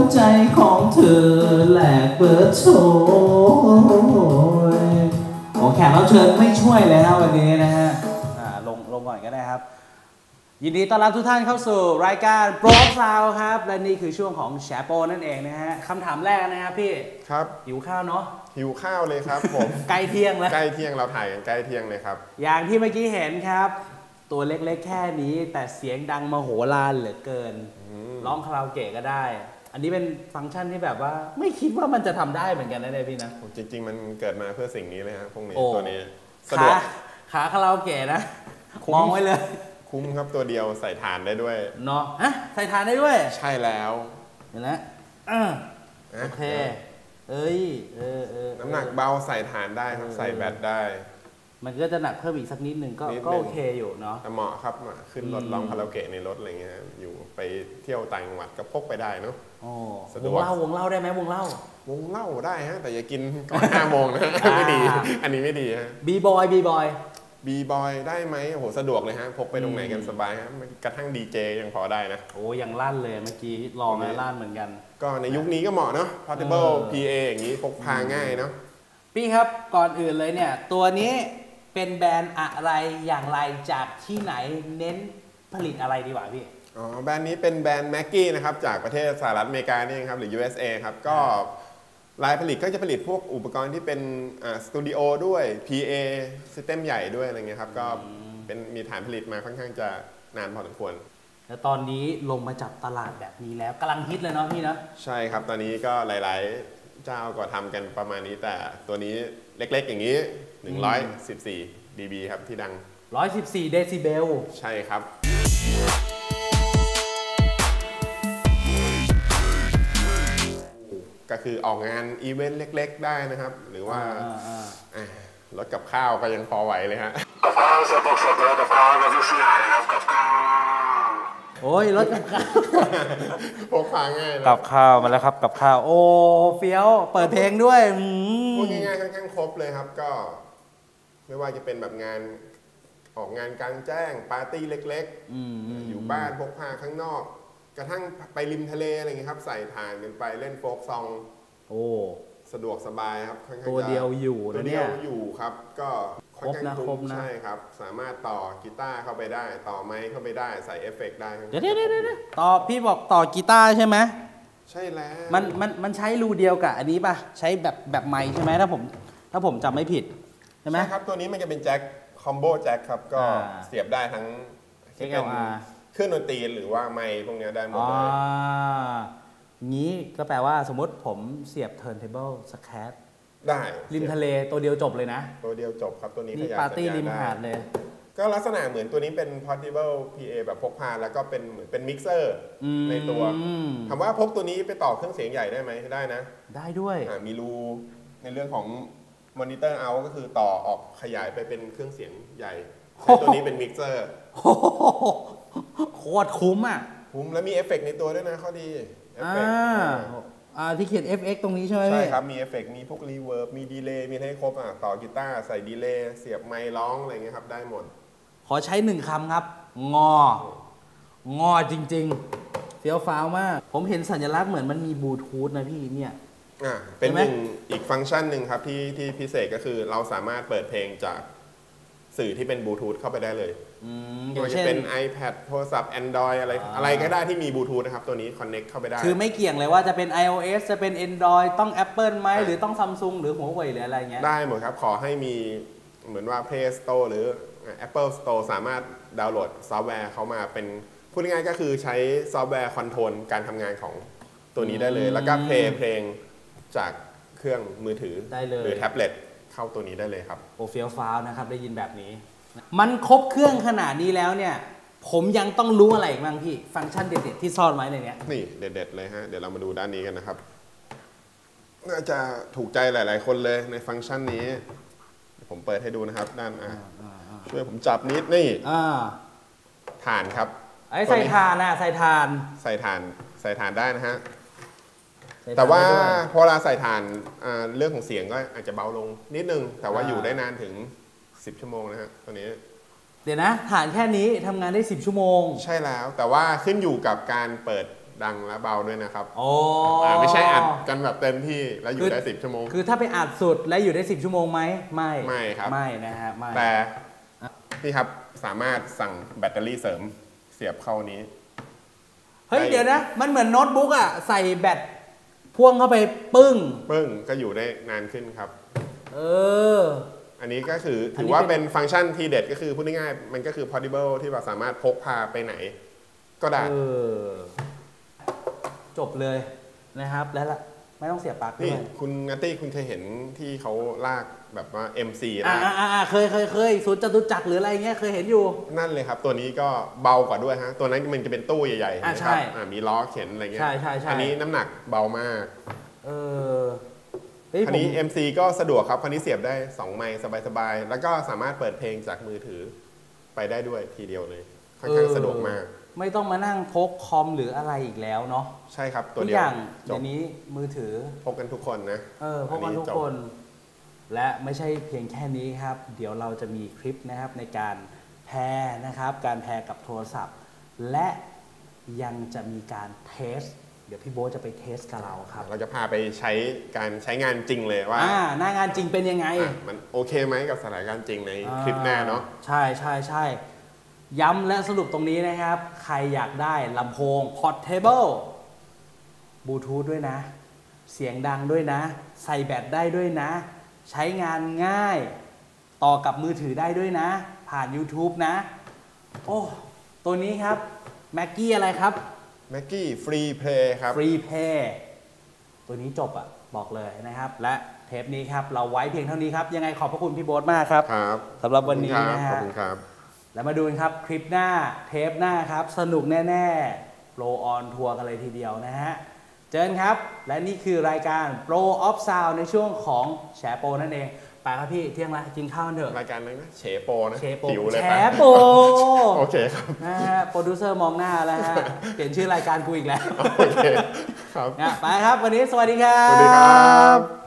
หัวใจของเธอแหลกเปิดโชยโอ้แขกรับเชิญไม่ช่วยเลยครับวันนี้นะฮะอ่าลงลงก่อนก็ได้ครับ ยินดีต้อนรับทุกท่านเข้าสู่รายการโปรซาวครับ และนี่คือช่วงของแชโปนั่นเองนะฮะคำถามแรกนะครับพี่ครับหิวข้าวเนาะหิวข้าวเลยครับผม ใกล้เที่ยงแล้วใกล้เที่ยงเราถ่ายกันใกล้เที่ยงเลยครับ อย่างที่เมื่อกี้เห็นครับ ตัวเล็กๆแค่นี้แต่เสียงดังมโหฬารเหลือเกินร้องคาราโอเกะก็ได้ อันนี้เป็นฟังก์ชันที่แบบว่าไม่คิดว่ามันจะทำได้เหมือนกันนะเนี่ยพี่นะจริง ๆ มันเกิดมาเพื่อสิ่งนี้เลยฮะพวกนี้โอ้ตัวนี้สะดวขากขาคาราโอเกะนะคุ้มมองไว้เลย คุ้มครับตัวเดียวใส่ฐานได้ด้วยเนาะอะใส่ทานได้ด้วย ใช่แล้วเห็นแล้วอะนะโอเคเอ้ยเออเออน้ำหนักเบาใส่ฐานได้ครับเออใส่แบตได้ มันก็จะหนักเพิ่มอีกสักนิดนึงก็นิดนึงก็โอเคอยู่เนาะ แต่เหมาะครับมาขึ้นรถอืม ร้องคาราโอเกะในรถอะไรเงี้ยอยู่ไปเที่ยวต่างจังหวัดก็พกไปได้เนาะ โอ้สะดววงกเล่าวงเล่าได้ไหมวงเล่า วงเหล้าได้ฮะ แต่อย่ากินก่อน ห้าโมงนะอ่า ไม่ดี อันนี้ไม่ดีฮะบีบอยบีบอย บีบอยได้ไหมโอ้โหสะดวกเลยฮะพกไปตรงไหนกันอืมสบายฮะกระทั่งดีเจยังพอได้นะ โอ้ยังลั่นเลยเมื่อกี้ลองโอแล้วเคลั่นเหมือนกัน ก็ในยุคนี้ก็เหมาะเนาะ portable เออ PA อย่างนี้พกพาง่ายเนาะ พี่ครับก่อนอื่นเลยเนี่ย ตัวนี้ เป็นแบรนด์อะไรอย่างไรจากที่ไหนเน้นผลิตอะไรดีกว่าพี่ อ๋อแบรนด์นี้เป็นแบรนด์ Mackie นะครับจากประเทศสหรัฐอเมริกานี่เองครับหรือ USA ครับก็รายผลิตก็จะผลิตพวกอุปกรณ์ที่เป็นสตูดิโอด้วย PA ซิสเต็มใหญ่ด้วยอะไรเงี้ยครับก็เป็นมีฐานผลิตมาค่อนข้างจะนานพอสมควร แล้วตอนนี้ลงมาจับตลาดแบบนี้แล้วกำลังฮิตเลยเนาะพี่เนาะใช่ครับตอนนี้ก็หลาย ๆ เจ้าก็ทำกันประมาณนี้แต่ตัวนี้เล็กๆอย่างนี้ 114 dB ครับที่ดัง 114 เดซิเบล ใช่ครับ ก็คือออกงานอีเวนต์เล็กๆ ได้นะครับ หรือว่าอ่าอ่าอะรถกับข้าวก็ยังพอไหวเลยฮะกับข้าวสะบกสะเบอกับข้าวกับลูกชิ้นนะครับกับข้าว โอ้ยรถกับข้าวพกพาง่ายนะกับข้าวมาแล้วครับกับข้าวโอ้เฟี้ยว เปิดเพลงด้วยอืมพูดง่ายๆค่อนข้างครบเลยครับก็ ไม่ว่าจะเป็นแบบงานออกงานกลางแจ้ง ปาร์ตี้เล็กอืมอืมๆอยู่บ้านพกพาข้างนอก กระทั่งไปริมทะเลอะไรเงี้ยครับ ใส่ถ่านกันไปเล่นโฟกซอง โอ้สะดวกสบายครับค่อนข้างตัวจะเดียวอยู่ตัวนะเดีเนี่ยวยอยู่ครับ ก็ ค่อนข้างครบนะคุ้ครบมนะ ใช่ครับ สามารถต่อกีตาร์เข้าไปได้ ต่อไมค์เข้าไปได้ใส่เอฟเฟกต์ได้เดี๋ยวเดี๋ยวเดี๋ยวเดี๋ยวต่อพี่บอกต่อกีตาร์ใช่ไหมใช่แล้วมันมันมันใช้รูเดียวกับอันนี้ป่ะ ใช้แบบแบบไมค์ใช่ไหมถ้าผม ถ้าผมจำไม่ผิดใช่ไหมใช่ครับตัวนี้มันจะเป็นแจ็ค combo jack ครับก็อ่าเสียบได้ทั้งที่เป็น XLR เครื่องดนตรีหรือว่าไมค์พวกเนี้ยได้หมดอ๋อเลยงี้ก็แปลว่าสมมติผมเสียบ turntable scratch ได้ริมทะเลตัวเดียวจบเลยนะ ตัวเดียวจบครับตัวนี้นี่ขยายปาร์ตี้สัญญริมได้หาดเลย ก็ลักษณะเหมือนตัวนี้เป็น portable PA แบบพกพาแล้วก็เป็นเหมือนเป็นมิกเซอร์อืมในตัวถามว่าพกตัวนี้ไปต่อเครื่องเสียงใหญ่ได้ไหมได้นะ ได้ด้วยอ่ามีรูในเรื่องของมอนิเตอร์เอาก็คือต่อออกขยายไปเป็นเครื่องเสียงใหญ่ใช้ตัวนี้เป็นมิกเซอร์โอ้โหโคตรคุ้มอะ คุ้มแล้วมีเอฟเฟกต์ในตัวด้วยนะข้อดีเอฟอ่าเฟกต์ อ่าที่เขียน FX ตรงนี้ใช่ไหมใช่พี่ครับ มีเอฟเฟกต์มีพวก reverb มี delay มีให้ครบอะต่อกีตาร์ใส่ delay เสียบไมค์ร้องอะไรเงี้ยครับได้หมด ขอใช้หนึ่งคำครับ งอ งอจริงๆเฟี้ยวฟ้าวมาก ผมเห็นสัญลักษณ์เหมือนมันมีบลูทูธนะพี่เนี่ย อ่าเป็นใช่ไหมหนึ่งอีกฟังก์ชันหนึ่งครับที่ที่พิเศษก็คือเราสามารถเปิดเพลงจาก สื่อที่เป็นบลูทูธเข้าไปได้เลยอืมอย่างเช่นไม่ว่าจะเช่นเป็น iPad โทรศัพท์ Android อะไรอ่าอะไรก็ได้ที่มีบลูทูธนะครับ ตัวนี้ connect เข้าไปได้ คือไม่เกี่ยงเลยว่าจะเป็น iOS จะเป็น Android ต้อง Apple ไหมอ่าหรือต้อง Samsung หรือหัวเว่ยหรืออะไรเงี้ย ได้หมดครับ ขอให้มีเหมือนว่า Play Store หรือ Apple Store สามารถดาวน์โหลดซอฟต์แวร์เขามาเป็น พูดง่ายๆก็คือใช้ซอฟต์แวร์ control การทำงานของตัวนี้ได้เลยอืมแล้วก็เพลงเพลงจากเครื่องมือถือได้เลยหรือแท็บเล็ต เข้าตัวนี้ได้เลยครับโอเฟี้ยวฟ้าวนะครับได้ยินแบบนี้ มันครบเครื่องขนาดนี้แล้วเนี่ย ผมยังต้องรู้อะไรอีกบ้างพี่ ฟังก์ชันเด็ดๆที่ซ่อนไว้ในเนี้ยนี่เด็ดๆเลยฮะเดี๋ยวเรามาดูด้านนี้กันนะครับ น่าจะถูกใจหลาย ๆ คนเลยในฟังก์ชันนี้ ผมเปิดให้ดูนะครับ ด้านอะช่วยผมจับนิดนี่อ่าฐานครับไอ้ใส่ทานนะใส่ทาน ใส่ฐานใส่ฐานได้นะฮะใส่ทน แต่ว่าได้ด้วยพอเวลาใส่ฐานอ่าเรื่องของเสียงก็อาจจะเบาลงนิดนึง แต่ว่าอ่าอยู่ได้นานถึง 10 ชั่วโมงนะฮะตัวนี้ เดี๋ยวนะฐานแค่นี้ทำงานได้ 10 ชั่วโมง ใช่แล้วแต่ว่าขึ้นอยู่กับการเปิดดังและเบาด้วยนะครับโอ้อ่าไม่ใช่อัดกันแบบเต็มที่แล้วอยู่ได้ 10 ชั่วโมง คือถ้าไปอัดสุดและอยู่ได้ 10 ชั่วโมงไหมไม่ไม่ครับไม่นะฮะไม่แต่นี่ครับสามารถสั่งแบตเตอรี่เสริมเสียบเข้านี้เฮ้ยได้เดี๋ยวนะ มันเหมือนโน้ตบุ๊กอะใส่แบต พ่วงเข้าไปปึ้ง ปึ้งก็อยู่ได้นานขึ้นครับ เออ อันนี้ก็คืออันถืนี้อว่าเป็เป็นนฟังก์ชันที่เด็ดก็คือพูดง่ายๆมันก็คือ portable ที่แบบสามารถพกพาไปไหน ก็ได้ เออ จบเลยนะครับ แล้วละ ไม่ต้องเสียบปลั๊กด้นี่วยคุณนัตตี้คุณเคยเห็นที่เขาลากแบบว่า MC อ่าลากอ่าอ่าเคยเคยเคยศูนย์จตุจักรหรืออะไรเงี้ยเคยเห็นอยู่ นั่นเลยครับ ตัวนี้ก็เบากว่าด้วยฮะ ตัวนั้นมันจะเป็นตู้ใหญ่ๆอะนะใช่ครับอ่ามีล้อเข็นอะไรเงี้ยใช่ใช่ใช่ อันนี้น้ำหนักเบามากเออเฮ้ยคันผม นี้ MC ก็สะดวกครับคันนี้เสียบได้ 2 ไมค์สบายๆ แล้วก็สามารถเปิดเพลงจากมือถือไปได้ด้วยทีเดียวเลยค่อนข้างสะดวกมาก ไม่ต้องมานั่งพกคอมหรืออะไรอีกแล้วเนาะใช่ครับ ตัวทุกเดียอวย่างจเดี๋บยวนี้มือถือพบกันทุกคนนะเออพวกกันทุกจบคน และไม่ใช่เพียงแค่นี้ครับ เดี๋ยวเราจะมีคลิปนะครับในการแพรนะครับ การแพรกับโทรศัพท์ และยังจะมีการเทส เดี๋ยวพี่โบ๊ทจะไปเทสกับเราครับเราจะพาไปใช้การใช้งานจริงเลยว่าอ่าหน้างานจริงเป็นยังไง อะมันโอเคไหมกับสถานการณ์จริงในคลิปหน้าเนาะ ใช่ใช่ใช่ ย้ำและสรุปตรงนี้นะครับ ใครอยากได้ลำโพง portable บลูทูธด้วยนะ เสียงดังด้วยนะ ใส่แบตได้ด้วยนะ ใช้งานง่าย ต่อกับมือถือได้ด้วยนะ ผ่าน YouTube นะ โอ้ ตัวนี้ครับ Mackie อะไรครับ Mackie Freeplay ครับ Freeplay ตัวนี้จบอะบอกเลยนะครับ และเทปนี้ครับ เอาไว้เพียงเท่านี้ครับ ยังไงขอบพระคุณพี่โบ๊ทมากครับครับสำหรับวันนี้ขอบคุณนะครับขอฮะบคุณครับ แล้วมาดูกันครับคลิปหน้าเทปหน้าครับ สนุกแน่ๆโปรออนทัวร์กันเลยทีเดียวนะฮะ เจอกันครับ และนี่คือรายการ Pro of Sound ในช่วงของแชร์โปรนั่นเองไปครับพี่เที่ยงละกินข้าวกันเถอะรายการนั้นนะเฉโปนะเชโปหิวเลยแชปะร์โปรโอเคครับนะฮะโปรดิวเซอร์มองหน้าแล้วฮะเปลี่ยนชื่อรายการกูอีกแล้วโอเคครับนะไปครับวันนี้สวัสดีครับสวัสดีครับ